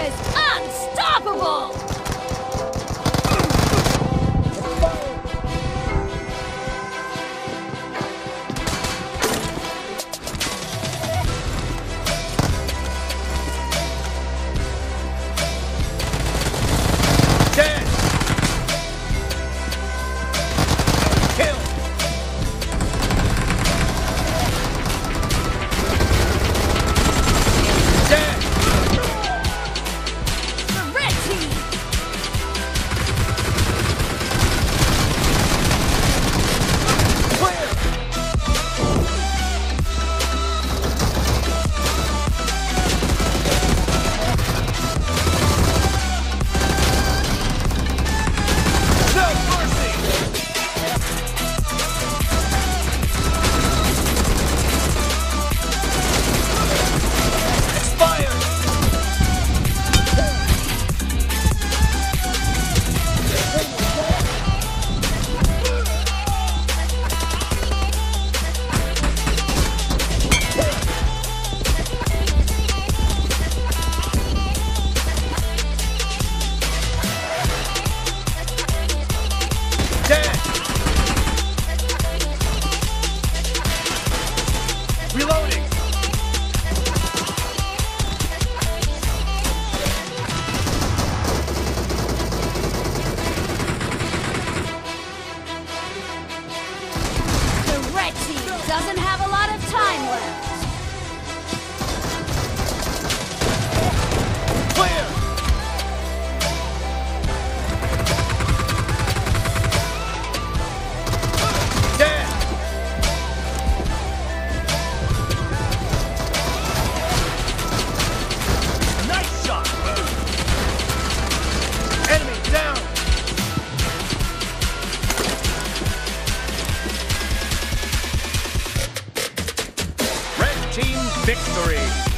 is unstoppable! Reloading! Victory!